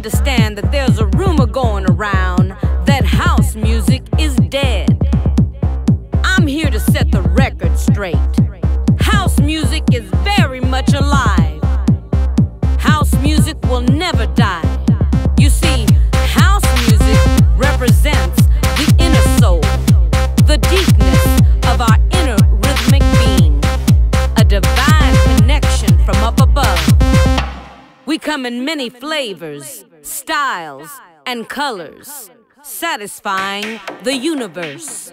understand that there's a rumor going around that house music is dead. I'm here to set the record straight. House music is very much alive. House music will never die. You see, house music represents the inner soul, the deepness of our inner rhythmic being, a divine connection from up above. We come in many flavors, styles, and colors, satisfying the universe.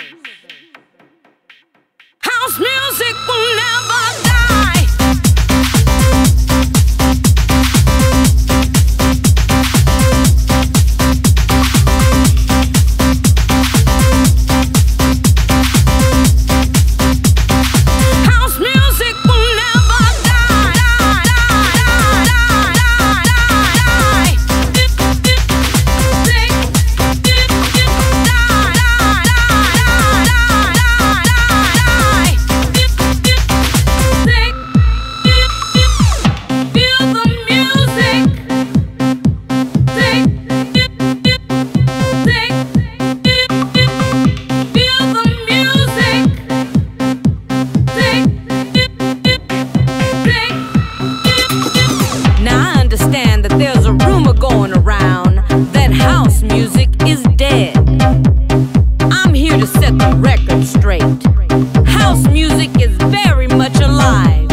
Music is very much alive.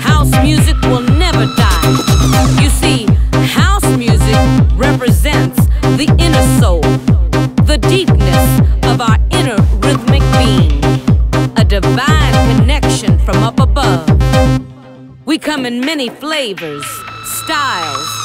House music will never die. You see, house music represents the inner soul, the deepness of our inner rhythmic being, a divine connection from up above. We come in many flavors, styles,